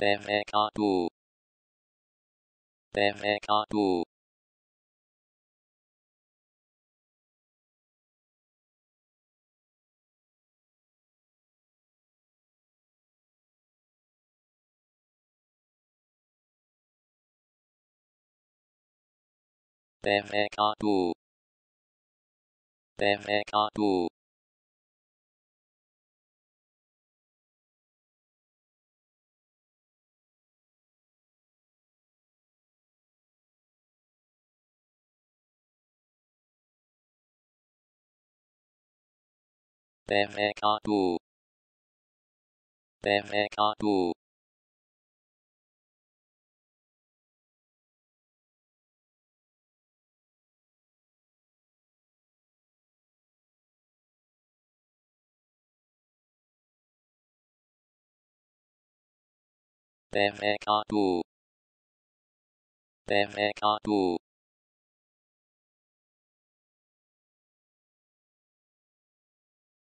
Derrekatu. Derrekatu. Derrekatu. Derrekatu. Perrecatu. Perrecatu. Perrecatu. Perrecatu.